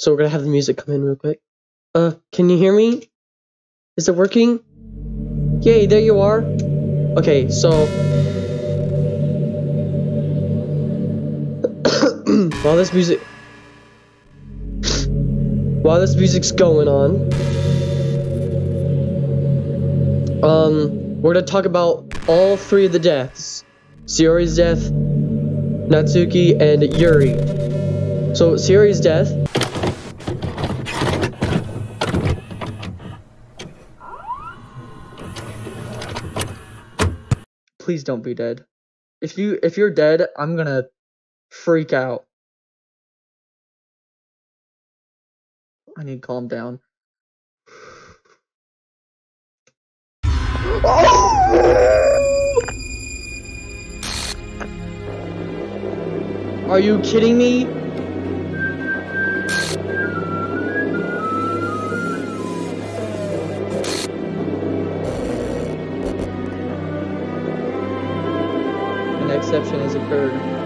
So we're gonna have the music come in real quick. Uh, can you hear me? Is it working? Yay, there you are. Okay, so while this music while this music's going on, um, we're gonna talk about all three of the deaths: Sayori's death, Natsuki, and Yuri. So Sayori's death. Please don't be dead. If you if you're dead, I'm gonna freak out. I need to calm down. Are you kidding me? Exception occurred.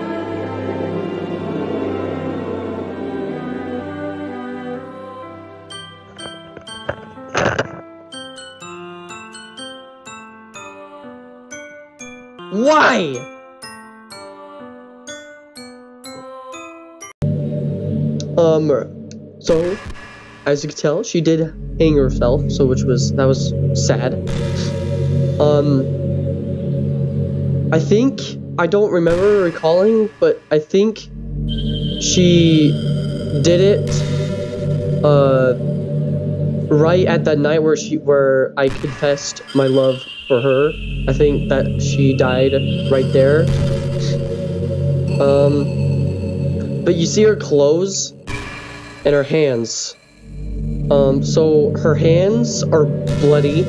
Why? Um, so, as you can tell, she did hang herself, so which was, that was sad. Um, I think, I don't remember recalling, but I think she did it, uh, right at that night where she, where I confessed my love for her. I think that she died right there. Um, but you see her clothes and her hands. Um, so her hands are bloody,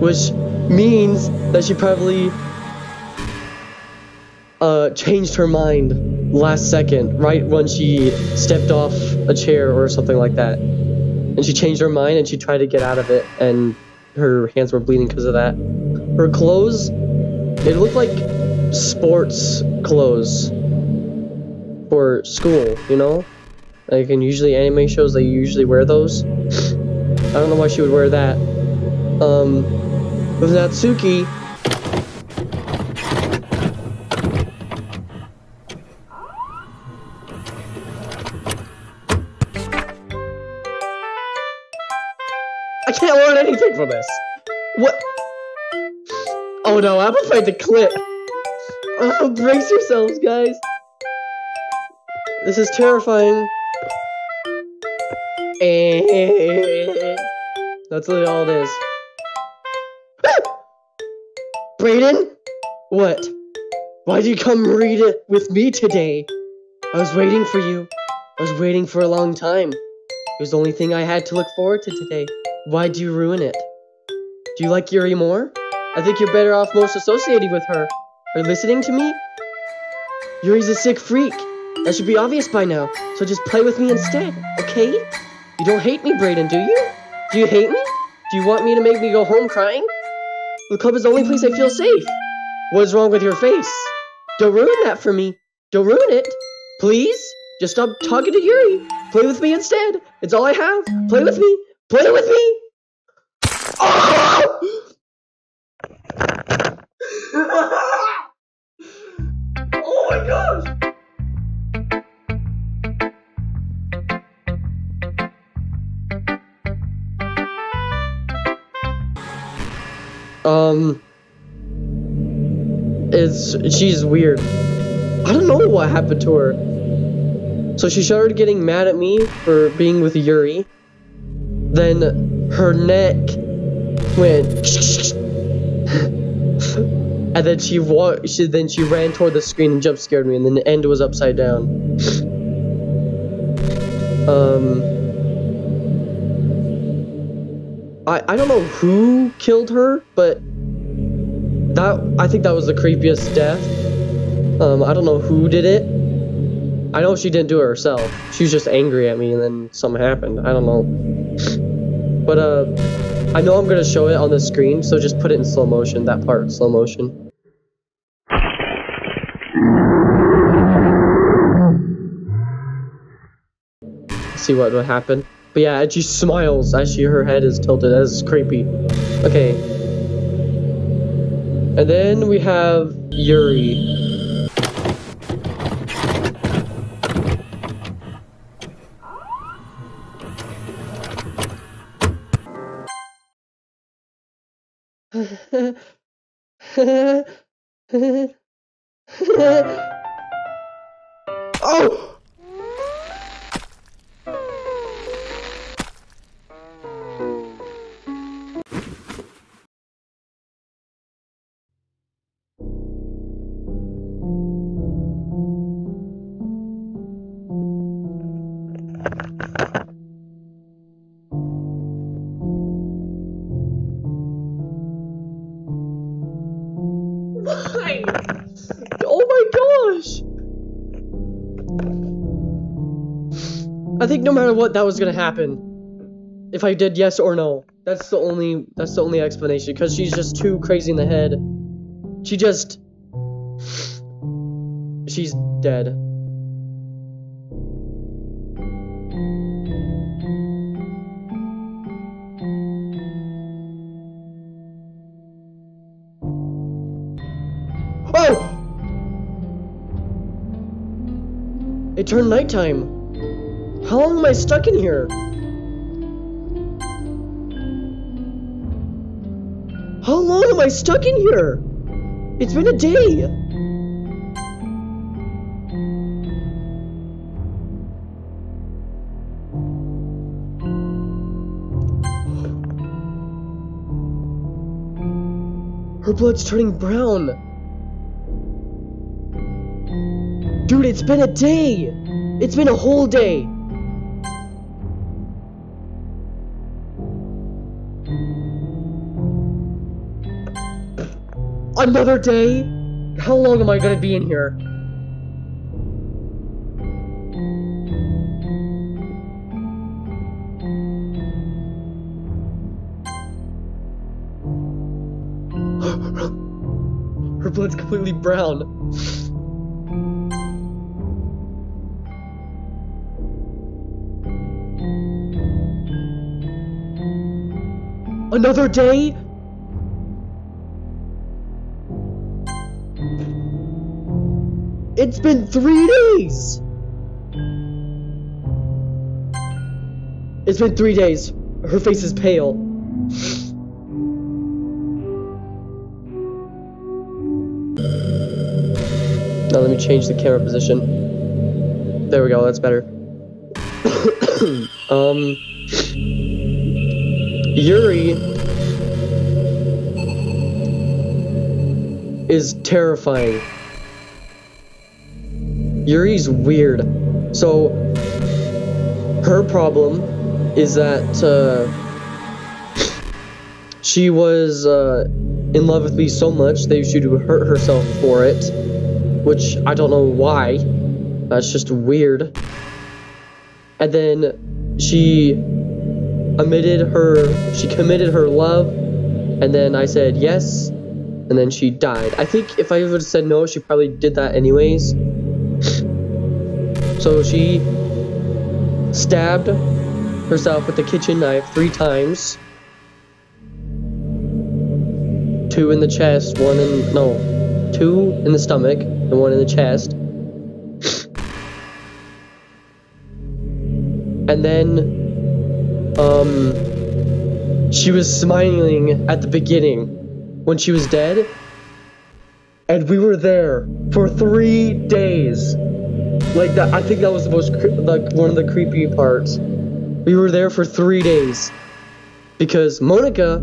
which means that she probably uh, changed her mind last second, right when she stepped off a chair or something like that. And she changed her mind and she tried to get out of it, and her hands were bleeding because of that. Her clothes, it looked like sports clothes for school, you know? Like in usually anime shows, they usually wear those. I don't know why she would wear that. Um, with Natsuki, can't learn anything from this. What? Oh no, I'm afraid to clip. Oh, brace yourselves, guys. This is terrifying. That's literally all it is. Brayden? What? Why'd you come read it with me today? I was waiting for you. I was waiting for a long time. It was the only thing I had to look forward to today. Why'd you ruin it? Do you like Yuri more? I think you're better off most associated with her. Are you listening to me? Yuri's a sick freak. That should be obvious by now. So just play with me instead, okay? You don't hate me, Brayden, do you? Do you hate me? Do you want me to make me go home crying? The club is the only place I feel safe. What is wrong with your face? Don't ruin that for me. Don't ruin it. Please? Just stop talking to Yuri. Play with me instead. It's all I have. Play with me. Play with me. Oh! oh my gosh! Um, it's she's weird. I don't know what happened to her. So she started getting mad at me for being with Yuri. Then her neck went, and then she walked. She then she ran toward the screen and jump scared me. And then the end was upside down. Um. I, I don't know who killed her, but that I think that was the creepiest death. Um, I don't know who did it. I know she didn't do it herself. She was just angry at me, and then something happened. I don't know. But uh, I know I'm gonna show it on the screen, so just put it in slow motion. That part, slow motion. see what would happen. But yeah, and she smiles she her head is tilted. That's creepy. Okay. And then we have Yuri. oh! Oh my gosh! I think no matter what, that was gonna happen. If I did yes or no. That's the only that's the only explanation, because she's just too crazy in the head. She just She's dead. It turned nighttime. How long am I stuck in here? How long am I stuck in here? It's been a day. Her blood's turning brown. Dude, it's been a day! It's been a whole day! Another day? How long am I gonna be in here? Her blood's completely brown. Another day? It's been three days! It's been three days. Her face is pale. Now let me change the camera position. There we go, that's better. um... Yuri is terrifying. Yuri's weird. So her problem is that uh, she was uh, in love with me so much that she would hurt herself for it, which I don't know why. That's just weird. And then she admitted her, she committed her love, and then I said yes, and then she died. I think if I would have said no, she probably did that anyways. so she stabbed herself with the kitchen knife three times. Two in the chest, one in, no, two in the stomach, and one in the chest. And then um, she was smiling at the beginning when she was dead, and we were there for three days. Like that, I think that was the most like one of the creepy parts. We were there for three days because Monika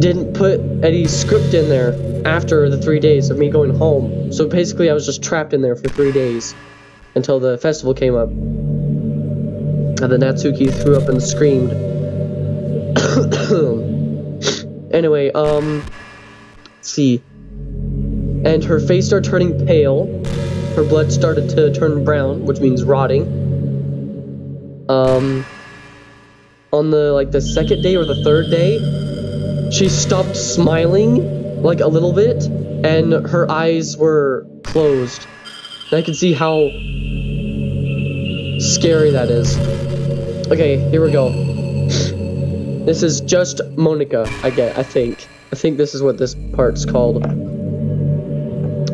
didn't put any script in there after the three days of me going home. So basically, I was just trapped in there for three days until the festival came up. And then Natsuki threw up and screamed. anyway, um, see. And her face started turning pale. Her blood started to turn brown, which means rotting. Um, on the, like, the second day or the third day, she stopped smiling, like, a little bit, and her eyes were closed. And I can see how scary that is. Okay, here we go. This is just Monika, I get, I think. I think this is what this part's called.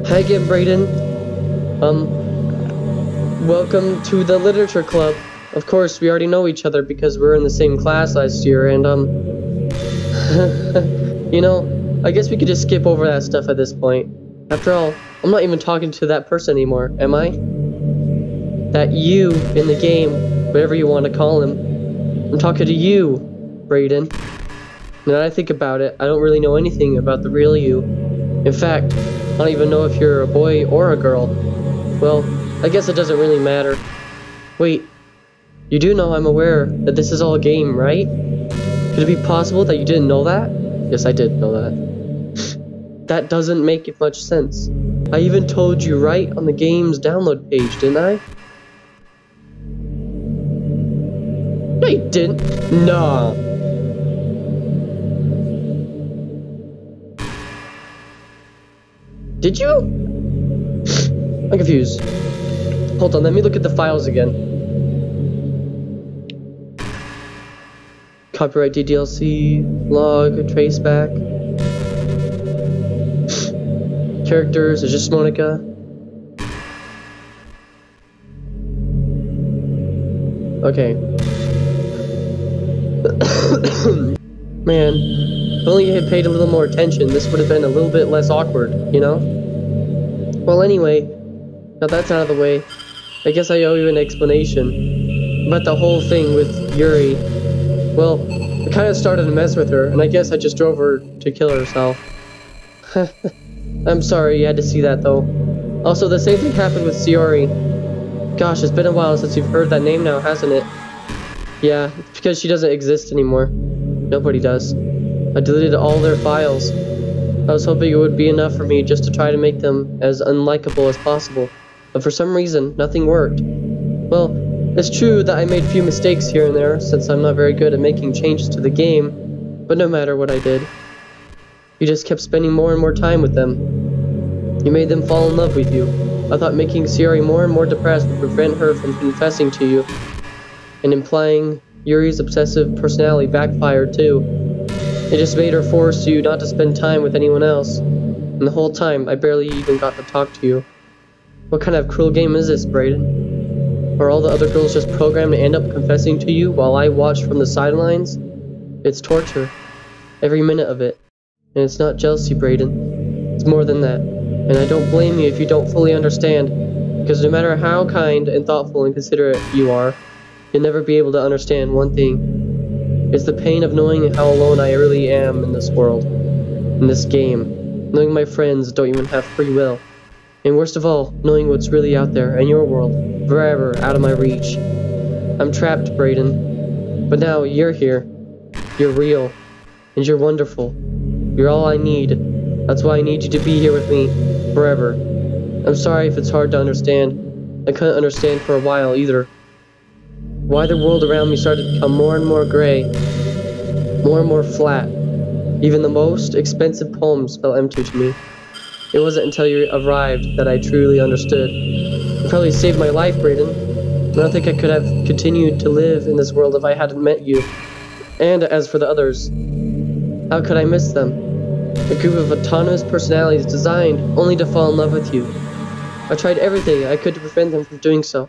Hi again, Brayden. Um, welcome to the literature club. Of course, we already know each other because we are in the same class last year, and, um, you know, I guess we could just skip over that stuff at this point. After all, I'm not even talking to that person anymore, am I? That you in the game, whatever you want to call him. I'm talking to you, Brayden. Now that I think about it, I don't really know anything about the real you. In fact, I don't even know if you're a boy or a girl. Well, I guess it doesn't really matter. Wait, you do know I'm aware that this is all a game, right? Could it be possible that you didn't know that? Yes, I did know that. that doesn't make much sense. I even told you right on the game's download page, didn't I? No, you didn't. Nah. Did you? I'm confused. Hold on, let me look at the files again. Copyright DDLC, log, traceback. Characters, is just Monika. Okay. Man, if only you had paid a little more attention, this would have been a little bit less awkward, you know? Well, anyway, now that's out of the way, I guess I owe you an explanation about the whole thing with Yuri. Well, I kind of started to mess with her, and I guess I just drove her to kill herself. I'm sorry you had to see that, though. Also, the same thing happened with Sayori. Gosh, it's been a while since you've heard that name now, hasn't it? Yeah, it's because she doesn't exist anymore. Nobody does. I deleted all their files. I was hoping it would be enough for me just to try to make them as unlikable as possible, but for some reason, nothing worked. Well, it's true that I made a few mistakes here and there, since I'm not very good at making changes to the game, but no matter what I did, you just kept spending more and more time with them. You made them fall in love with you. I thought making Sayori more and more depressed would prevent her from confessing to you, and implying Yuri's obsessive personality backfired too. It just made her force you not to spend time with anyone else. And the whole time, I barely even got to talk to you. What kind of cruel game is this, Brayden? Are all the other girls just programmed to end up confessing to you while I watch from the sidelines? It's torture. Every minute of it. And it's not jealousy, Brayden. It's more than that. And I don't blame you if you don't fully understand. Because no matter how kind and thoughtful and considerate you are, you'll never be able to understand one thing. It's the pain of knowing how alone I really am in this world, in this game, knowing my friends don't even have free will, and worst of all, knowing what's really out there in your world, forever out of my reach. I'm trapped, Brayden, but now you're here. You're real, and you're wonderful. You're all I need. That's why I need you to be here with me, forever. I'm sorry if it's hard to understand. I couldn't understand for a while either why the world around me started to become more and more gray, more and more flat. Even the most expensive poems felt empty to me. It wasn't until you arrived that I truly understood. You probably saved my life, Brayden. I don't think I could have continued to live in this world if I hadn't met you. And as for the others, how could I miss them? A group of autonomous personalities designed only to fall in love with you. I tried everything I could to prevent them from doing so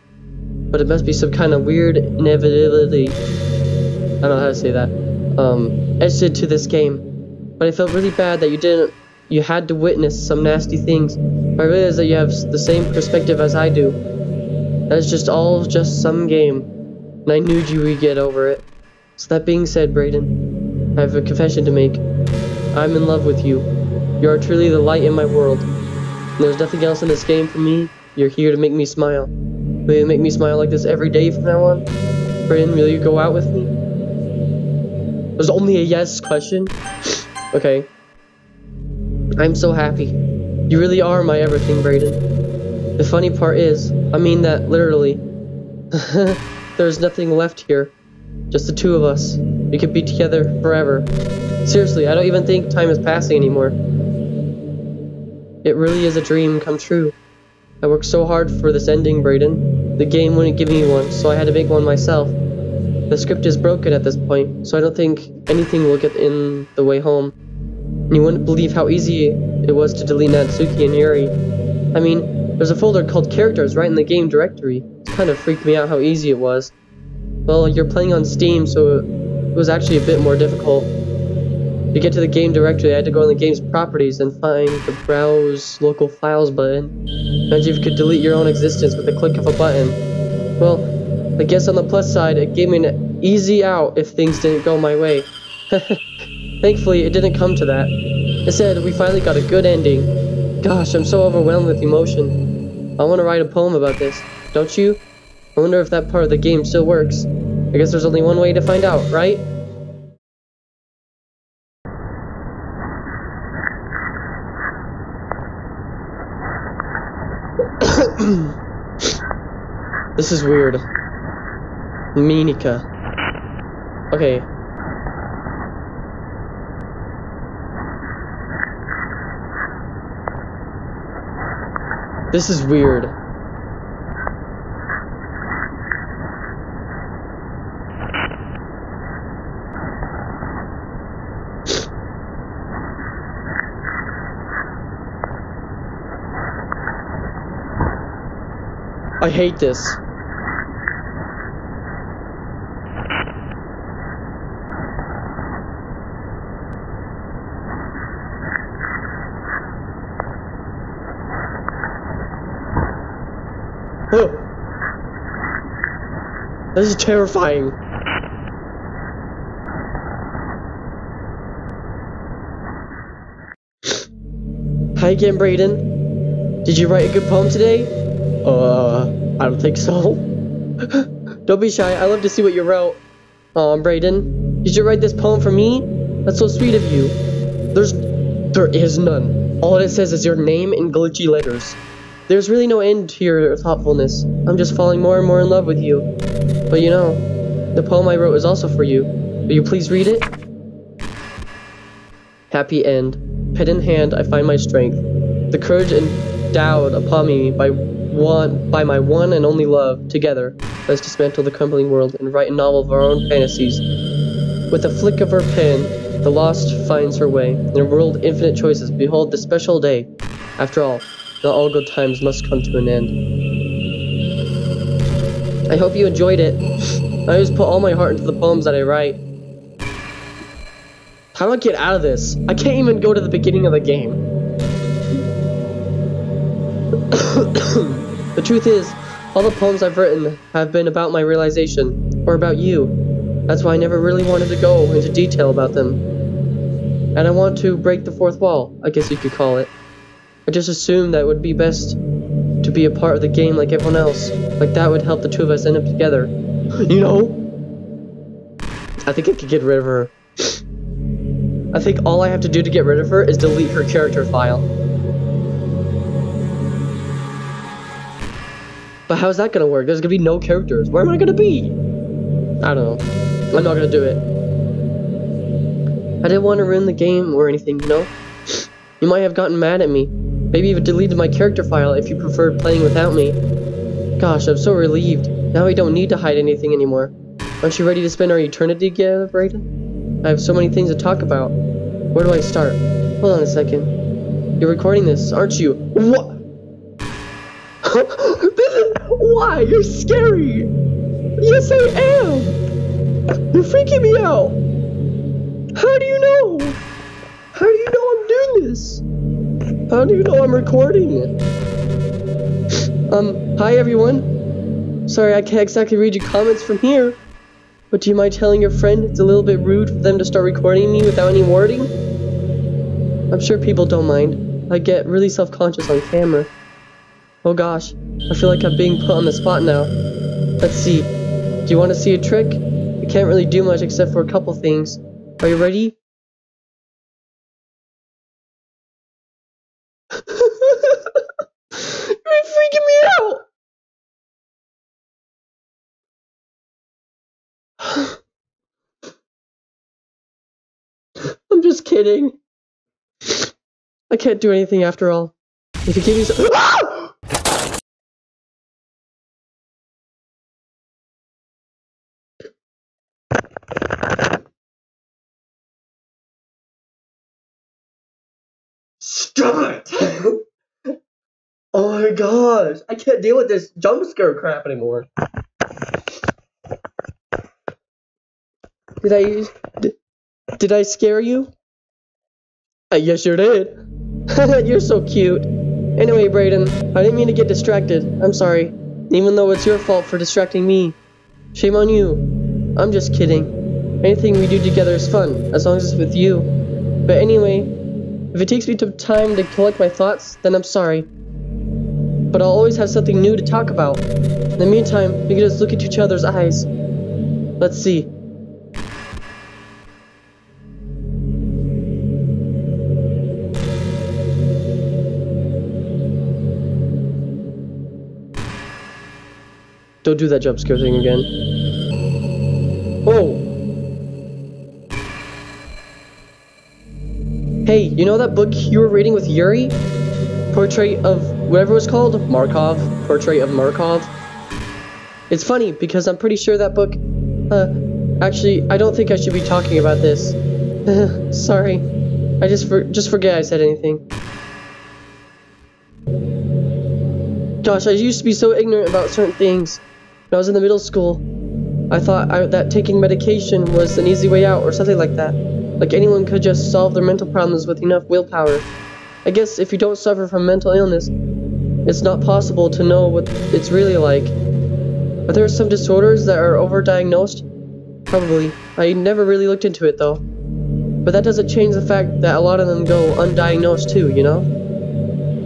but it must be some kind of weird inevitability. I don't know how to say that. Um, etched into this game. But I felt really bad that you didn't. You had to witness some nasty things. But I realized that you have the same perspective as I do. That is just all just some game. And I knew you would get over it. So that being said, Brayden, I have a confession to make. I'm in love with you. You are truly the light in my world. And there's nothing else in this game for me. You're here to make me smile. Will you make me smile like this every day from now on? Brayden, will you go out with me? There's only a yes question. okay. I'm so happy. You really are my everything, Brayden. The funny part is, I mean that literally. There's nothing left here. Just the two of us. We could be together forever. Seriously, I don't even think time is passing anymore. It really is a dream come true. I worked so hard for this ending, Brayden. The game wouldn't give me one, so I had to make one myself. The script is broken at this point, so I don't think anything will get in the way home. You wouldn't believe how easy it was to delete Natsuki and Yuri. I mean, there's a folder called characters right in the game directory. It kind of freaked me out how easy it was. Well, you're playing on Steam, so it was actually a bit more difficult. To get to the game directory, I had to go on the game's properties and find the Browse Local Files button. Imagine if you could delete your own existence with a click of a button. Well, I guess on the plus side, it gave me an easy out if things didn't go my way. Thankfully, it didn't come to that. Instead, we finally got a good ending. Gosh, I'm so overwhelmed with emotion. I want to write a poem about this, don't you? I wonder if that part of the game still works. I guess there's only one way to find out, right? This is weird. Minika. Okay. This is weird. I hate this. Oh. This is terrifying. Hi again, Brayden. Did you write a good poem today? Uh, I don't think so. don't be shy, I love to see what you wrote. Um, Brayden, did you write this poem for me? That's so sweet of you. There's, there is none. All it says is your name in glitchy letters. There's really no end to your thoughtfulness. I'm just falling more and more in love with you. But you know, the poem I wrote is also for you. Will you please read it? Happy end. Pen in hand, I find my strength. The courage endowed upon me by one by my one and only love, together, let's dismantle the crumbling world and write a novel of our own fantasies. With a flick of her pen, the lost finds her way. In a world infinite choices, behold the special day. After all, not all good times must come to an end. I hope you enjoyed it. I always put all my heart into the poems that I write. How do I get out of this? I can't even go to the beginning of the game. the truth is, all the poems I've written have been about my realization, or about you. That's why I never really wanted to go into detail about them. And I want to break the fourth wall, I guess you could call it. I just assumed that would be best to be a part of the game like everyone else. Like that would help the two of us end up together. You know? I think I could get rid of her. I think all I have to do to get rid of her is delete her character file. But how's that gonna work? There's gonna be no characters. Where am I gonna be? I don't know. I'm not gonna do it. I didn't want to ruin the game or anything, you know? You might have gotten mad at me. Maybe even deleted my character file if you preferred playing without me. Gosh, I'm so relieved. Now we don't need to hide anything anymore. Aren't you ready to spend our eternity together, Brayden? I have so many things to talk about. Where do I start? Hold on a second. You're recording this, aren't you? What? this is why you're scary. Yes, I am. You're freaking me out. How do you know? How do you know I'm doing this? How do you know I'm recording? Um, hi everyone. Sorry, I can't exactly read your comments from here. But do you mind telling your friend it's a little bit rude for them to start recording me without any warning? I'm sure people don't mind. I get really self-conscious on camera. Oh gosh, I feel like I'm being put on the spot now. Let's see. Do you want to see a trick? I can't really do much except for a couple things. Are you ready? I'm just kidding. I can't do anything after all. If you give me some- ah! Stop it! oh my gosh, I can't deal with this jump scare crap anymore. Did I did, did I scare you? Uh, I guess you did. You're so cute. Anyway, Brayden, I didn't mean to get distracted. I'm sorry. Even though it's your fault for distracting me. Shame on you. I'm just kidding. Anything we do together is fun, as long as it's with you. But anyway, if it takes me time to collect my thoughts, then I'm sorry. But I'll always have something new to talk about. In the meantime, we can just look into each other's eyes. Let's see. Don't do that jump scare thing again. Oh! Hey, you know that book you were reading with Yuri? Portrait of whatever it was called? Markov? Portrait of Markov? It's funny because I'm pretty sure that book. Uh, actually, I don't think I should be talking about this. Sorry. I just for just forget I said anything. Gosh, I used to be so ignorant about certain things. When I was in the middle school, I thought I, that taking medication was an easy way out or something like that. Like anyone could just solve their mental problems with enough willpower. I guess if you don't suffer from mental illness, it's not possible to know what it's really like. Are there some disorders that are overdiagnosed? Probably. I never really looked into it though. But that doesn't change the fact that a lot of them go undiagnosed too, you know?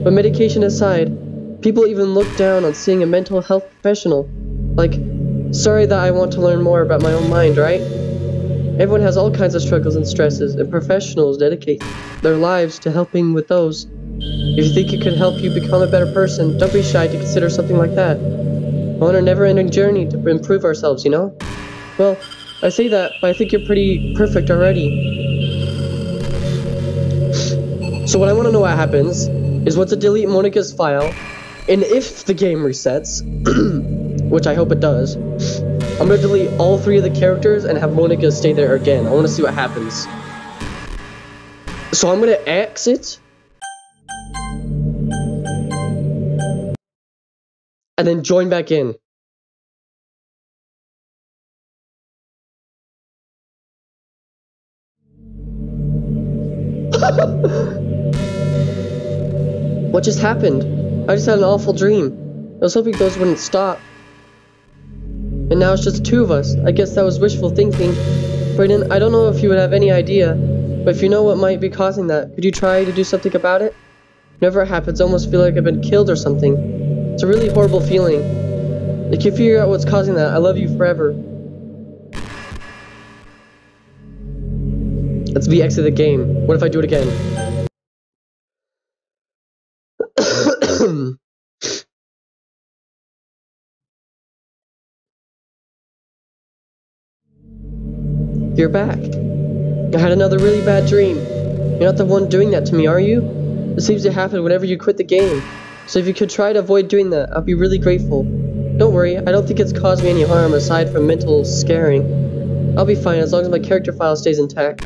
But medication aside, people even look down on seeing a mental health professional. Like, sorry that I want to learn more about my own mind, right? Everyone has all kinds of struggles and stresses, and professionals dedicate their lives to helping with those. If you think it could help you become a better person, don't be shy to consider something like that. On a never-ending journey to improve ourselves, you know? Well, I say that, but I think you're pretty perfect already. So what I want to know what happens is what to delete Monika's file, and if the game resets, which I hope it does, I'm gonna delete all three of the characters and have Monika stay there again. I want to see what happens. So I'm gonna exit. And then join back in. what just happened? I just had an awful dream. I was hoping those wouldn't stop. And now it's just two of us. I guess that was wishful thinking. Brayden, I don't know if you would have any idea, but if you know what might be causing that, could you try to do something about it? Whenever it happens, I almost feel like I've been killed or something. It's a really horrible feeling. If you figure out what's causing that, I love you forever. Let's be exit the game. What if I do it again? You're back. I had another really bad dream. You're not the one doing that to me, are you? It seems to happen whenever you quit the game. So if you could try to avoid doing that, I'd be really grateful. Don't worry, I don't think it's caused me any harm aside from mental scaring. I'll be fine as long as my character file stays intact.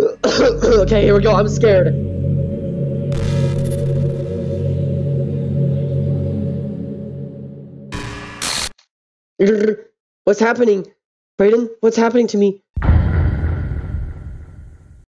okay, here we go, I'm scared. What's happening? Brayden, what's happening to me?